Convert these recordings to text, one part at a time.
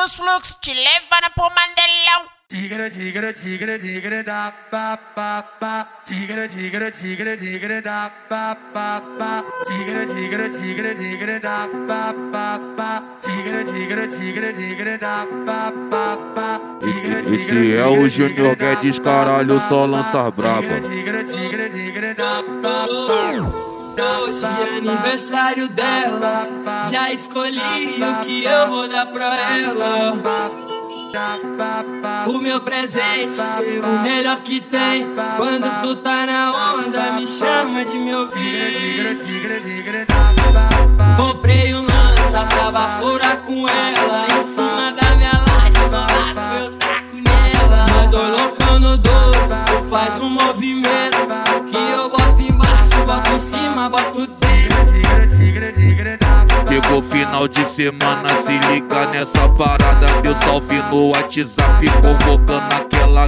dos fluxos, te levando pro Mandelão. Tigre, tigre, tigre, tigre, da, pa, pa, pa. Tigre, tigre, tigre, tigre, da, pa, pa, pa. Tigre, tigre, tigre, tigre, da, pa, pa, pa. Tigre, tigre, tigre, tigre, da, pa, pa, pa. Tigre, tigre, Esse é o Junior Guedes, caralho, só lança braba. tigre, tigre, tigre, da, pa, pa. Hoje é aniversário dela. Já escolhi o que eu vou dar pra ela. O meu presente, o melhor que tem. Quando tu tá na onda, me chama de meu filho. Comprei um lança pra baforar com ela. Em cima da minha laje, do lado eu taco nela. Mandou loucão no 12, tu faz um movimento. Que eu boto embaixo, boto em cima, boto dentro. Chegou final de semana, se liga nessa parada. Deu salve no WhatsApp, convocando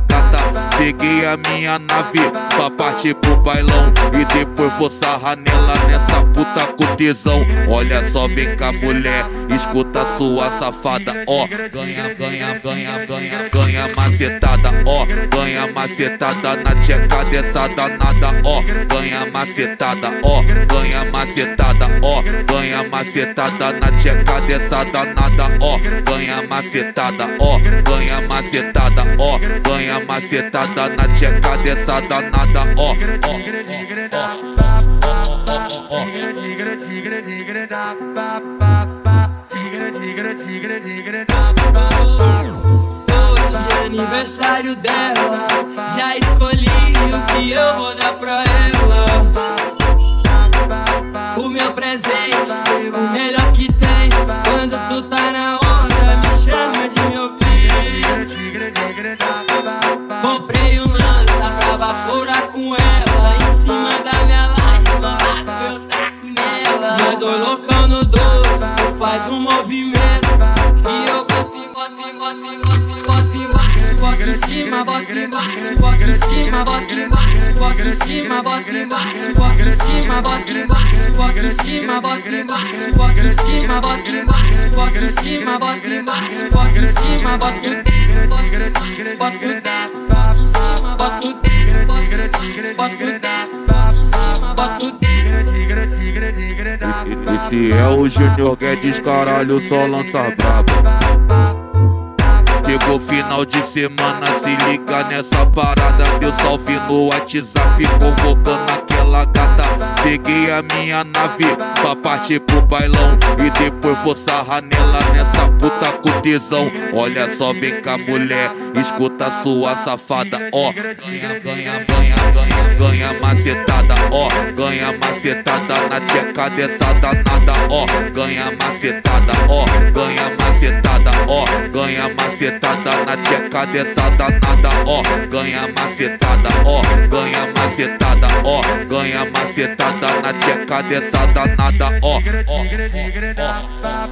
gata. Peguei a minha nave pra partir pro bailão. E depois vou sarrar nela nessa puta com tesão. Olha só, vem cá, mulher, escuta sua safada. Ó, ganha, ganha, ganha, ganha, ganha macetada. Ó, ganha macetada na tcheca dessa danada. Ó, ganha macetada. Ó, ganha macetada. Ó, ganha macetada na tcheca dessa danada. Ó, ganha macetada. Ó, ganha macetada minha macetada na tcheca dessa danada, ó, ó, Hoje é aniversário dela, já escolhi o que eu vou dar pra ela. O meu presente, o melhor que faz um movimento. Que eu boto em, boto em, boto em, boto em, boto embaixo, boto em cima, boto embaixo, boto em cima, boto embaixo, boto em cima, boto embaixo, boto em cima, boto embaixo, boto em cima, boto embaixo, boto em cima, boto embaixo, boto em cima, boto embaixo, boto em cima, boto boto embaixo, boto dentro, boto em cima, boto dentro, boto é o Junior Guedes, caralho, só lança braba. Chegou final de semana, se liga nessa parada. Deu salve no WhatsApp, convocando aquela gata. Peguei a minha nave pra partir pro bailão. E depois vou sarrar nela nessa puta com tesão. Olha só, vem cá, mulher, escuta sua safada. Ó, ganha, ganha, ganha, ganha, ganha macetada. Ó, ganha macetada na tcheca dessa danada. Ó, ganha macetada. Ó, ganha macetada. Ó, ganha macetada na tcheca dessa danada. Ó, ganha macetada. Ó, ganha macetada. Ó, ganha macetada na tcheca dessa danada. Ó, ó, tigre, da, pa,